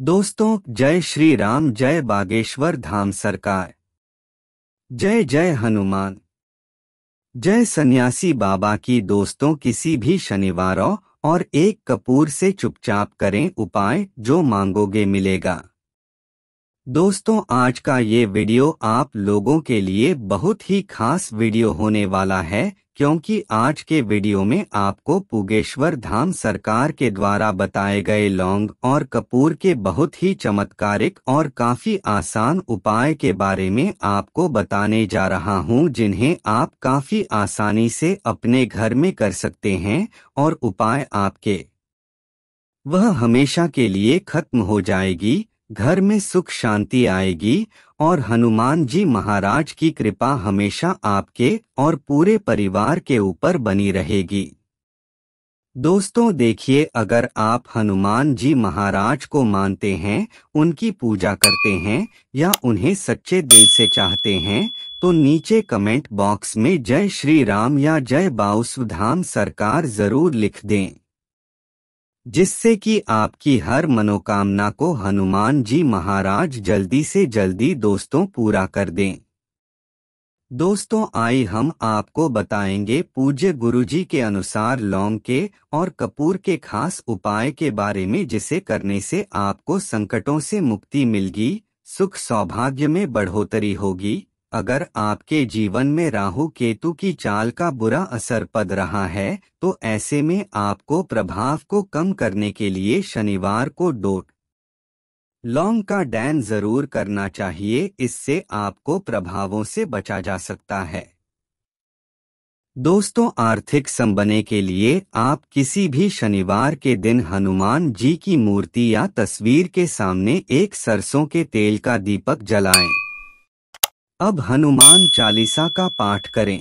दोस्तों, जय श्री राम, जय बागेश्वर धाम सरकार। जय जय हनुमान। जय सन्यासी बाबा की दोस्तों, किसी भी शनिवारों और एक कपूर से चुपचाप करें उपाय जो मांगोगे मिलेगा। दोस्तों, आज का ये वीडियो आप लोगों के लिए बहुत ही खास वीडियो होने वाला है, क्योंकि आज के वीडियो में आपको पुगेश्वर धाम सरकार के द्वारा बताए गए लौंग और कपूर के बहुत ही चमत्कारिक और काफ़ी आसान उपाय के बारे में आपको बताने जा रहा हूँ, जिन्हें आप काफ़ी आसानी से अपने घर में कर सकते हैं और उपाय आपके। वह हमेशा के लिए खत्म हो जाएगी घर में सुख शांति आएगी और हनुमान जी महाराज की कृपा हमेशा आपके और पूरे परिवार के ऊपर बनी रहेगी। दोस्तों, देखिए, अगर आप हनुमान जी महाराज को मानते हैं, उनकी पूजा करते हैं, या उन्हें सच्चे दिल से चाहते हैं तो नीचे कमेंट बॉक्स में जय श्री राम या जय बाउसुधाम सरकार ज़रूर लिख दें। जिससे कि आपकी हर मनोकामना को हनुमान जी महाराज जल्दी से जल्दी दोस्तों पूरा कर दें। दोस्तों आई हम आपको बताएँगे पूज्य गुरुजी के अनुसार लौंग के और कपूर के खास उपाय के बारे में, जिसे करने से आपको संकटों से मुक्ति मिलगी, सुख सौभाग्य में बढ़ोतरी होगी। अगर आपके जीवन में राहु केतु की चाल का बुरा असर पद रहा है तो ऐसे में आपको प्रभाव को कम करने के लिए शनिवार को डोट लौंग का डैन ज़रूर करना चाहिए, इससे आपको प्रभावों से बचा जा सकता है दोस्तों, आर्थिक संबने के लिए आप किसी भी शनिवार के दिन हनुमान जी की मूर्ति या तस्वीर के सामने एक सरसों के तेल का दीपक जलाएँ। अब हनुमान चालीसा का पाठ करें।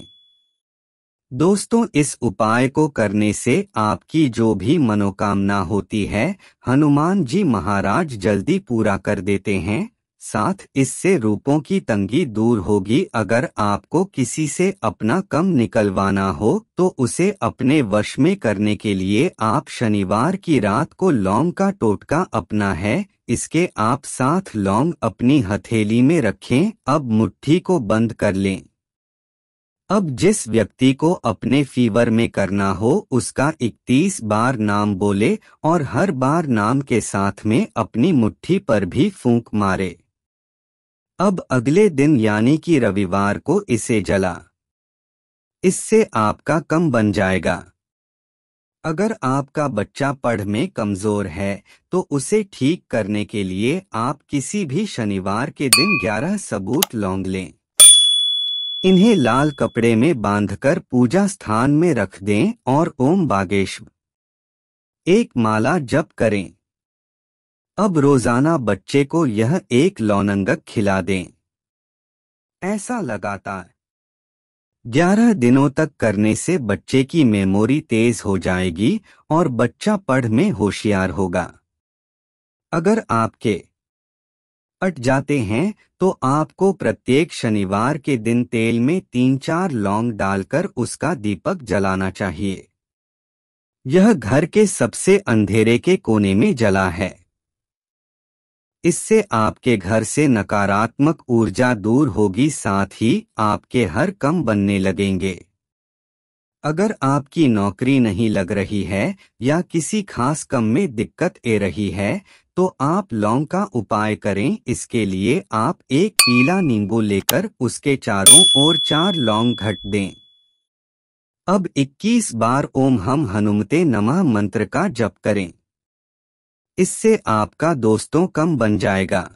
दोस्तों, इस उपाय को करने से आपकी जो भी मनोकामना होती है, हनुमान जी महाराज जल्दी पूरा कर देते हैं। साथ इससे रूपों की तंगी दूर होगी। अगर आपको किसी से अपना कम निकलवाना हो तो उसे अपने वश में करने के लिए आप शनिवार की रात को लौंग का टोटका अपना है। इसके आप साथ लौंग अपनी हथेली में रखें, अब मुट्ठी को बंद कर लें। अब जिस व्यक्ति को अपने फीवर में करना हो, उसका 31 बार नाम बोले और हर बार नाम के साथ में अपनी मुट्ठी पर भी फूंक मारे। अब अगले दिन यानी कि रविवार को इसे जला। इससे आपका कम बन जाएगा। अगर आपका बच्चा पढ़ में कमज़ोर है तो उसे ठीक करने के लिए आप किसी भी शनिवार के दिन 11 सबूत लौंग लें। इन्हें लाल कपड़े में बांधकर पूजा स्थान में रख दें और ओम बागेश्व एक माला जप करें। अब रोज़ाना बच्चे को यह एक लौनंगक खिला दें। ऐसा लगातार। ग्यारह दिनों तक करने से बच्चे की मेमोरी तेज हो जाएगी और बच्चा पढ़ में होशियार होगा। अगर आपके अट जाते हैं तो आपको प्रत्येक शनिवार के दिन तेल में तीन चार लौंग डालकर उसका दीपक जलाना चाहिए। यह घर के सबसे अंधेरे के कोने में जला है। इससे आपके घर से नकारात्मक ऊर्जा दूर होगी, साथ ही आपके हर कम बनने लगेंगे। अगर आपकी नौकरी नहीं लग रही है या किसी खास कम में दिक्कत ए रही है तो आप लौंग का उपाय करें। इसके लिए आप एक पीला नींबू लेकर उसके चारों ओर चार लौंग घट दें। अब 21 बार ओम हम हनुमते नमः मंत्र का जप करें। इससे आपका दोस्तों कम बन जाएगा।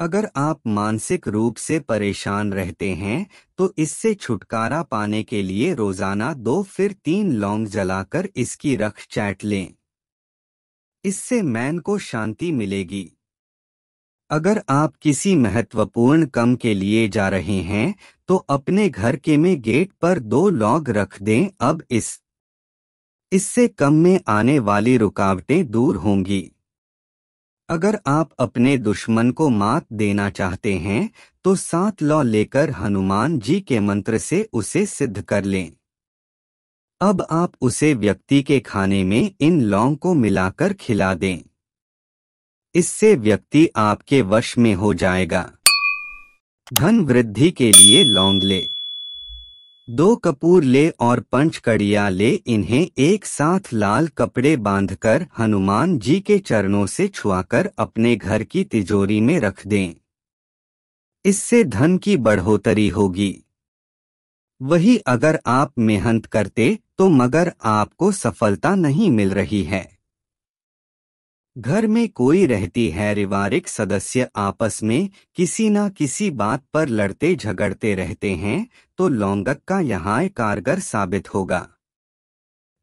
अगर आप मानसिक रूप से परेशान रहते हैं तो इससे छुटकारा पाने के लिए रोज़ाना दो फिर तीन लौंग जलाकर इसकी रख चैट लें। इससे मैन को शांति मिलेगी। अगर आप किसी महत्वपूर्ण कम के लिए जा रहे हैं तो अपने घर के में गेट पर दो लौग रख दें, अब इस इससे कम में आने वाली रुकावटें दूर होंगी। अगर आप अपने दुश्मन को मात देना चाहते हैं तो सात लौ लेकर हनुमान जी के मंत्र से उसे सिद्ध कर लें। अब आप उसे व्यक्ति के खाने में इन लौंग को मिलाकर खिला दें। इससे व्यक्ति आपके वश में हो जाएगा। धन वृद्धि के लिए लौंग ले। दो कपूर ले और पंच कड़िया ले इन्हें एक साथ लाल कपड़े बांधकर हनुमान जी के चरणों से छुआकर अपने घर की तिजोरी में रख दें। इससे धन की बढ़ोतरी होगी। वही अगर आप मेहनत करते तो मगर आपको सफलता नहीं मिल रही है। घर में कोई रहती है रिवारिक सदस्य आपस में किसी न किसी बात पर लड़ते झगड़ते रहते हैं तो लौंगक का यहाँ कारगर साबित होगा।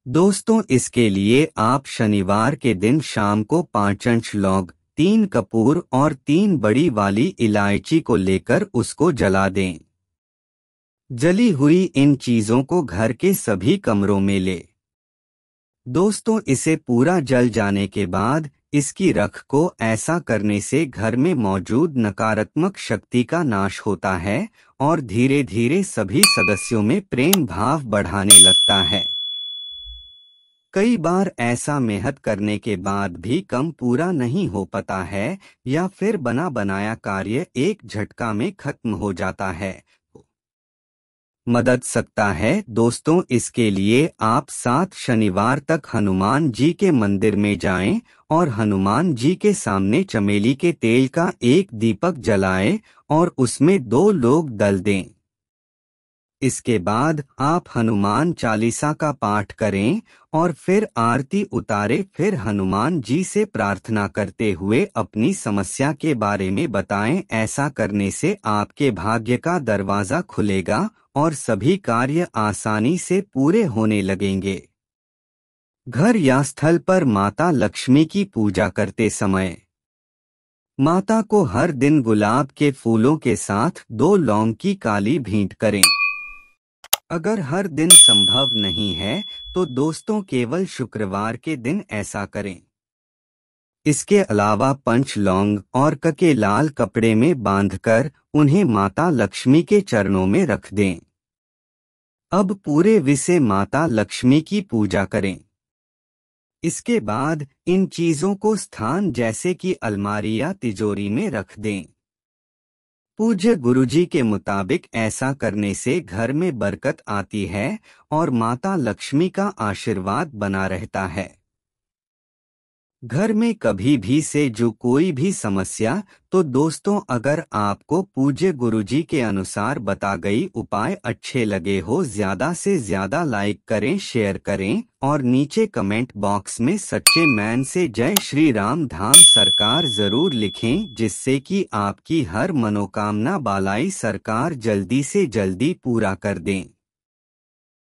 दोस्तों, इसके लिए आप शनिवार के दिन शाम को पाँच अंश लौंग, तीन कपूर और तीन बड़ी वाली इलायची को लेकर उसको जला दें। जली हुई इन चीज़ों को घर के सभी कमरों में ले। दोस्तों, इसे पूरा जल जाने के बाद इसकी रख को ऐसा करने से घर में मौजूद नकारात्मक शक्ति का नाश होता है और धीरे धीरे सभी सदस्यों में प्रेम भाव बढ़ाने लगता है। कई बार ऐसा मेहनत करने के बाद भी कम पूरा नहीं हो पाता है या फिर बना बनाया कार्य एक झटका में खत्म हो जाता है। मदद सकता है। दोस्तों, इसके लिए आप सात शनिवार तक हनुमान जी के मंदिर में जाएँ और हनुमान जी के सामने चमेली के तेल का एक दीपक जलाएँ और उसमें दो लोग दल दें। इसके बाद आप हनुमान चालीसा का पाठ करें और फिर आरती उतारे, फिर हनुमान जी से प्रार्थना करते हुए अपनी समस्या के बारे में बताएँ। ऐसा करने से आपके भाग्य का दरवाज़ा खुलेगा और सभी कार्य आसानी से पूरे होने लगेंगे। घर या स्थल पर माता लक्ष्मी की पूजा करते समय माता को हर दिन गुलाब के फूलों के साथ दो लौंग की काली भेंट करें। अगर हर दिन संभव नहीं है तो दोस्तों केवल शुक्रवार के दिन ऐसा करें। इसके अलावा पंच लौंग और कके लाल कपड़े में बांधकर उन्हें माता लक्ष्मी के चरणों में रख दें। अब पूरे विषय माता लक्ष्मी की पूजा करें। इसके बाद इन चीज़ों को स्थान जैसे कि अलमारी या तिजोरी में रख दें। पूज्य गुरुजी के मुताबिक ऐसा करने से घर में बरकत आती है और माता लक्ष्मी का आशीर्वाद बना रहता है। घर में कभी भी से जो कोई भी समस्या तो दोस्तों अगर आपको पूज्य गुरुजी के अनुसार बता गई उपाय अच्छे लगे हो, ज़्यादा से ज़्यादा लाइक करें शेयर करें और नीचे कमेंट बॉक्स में सच्चे मैन से जय श्री राम धाम सरकार ज़रूर लिखें, जिससे कि आपकी हर मनोकामना बालाई सरकार जल्दी से जल्दी पूरा कर दें।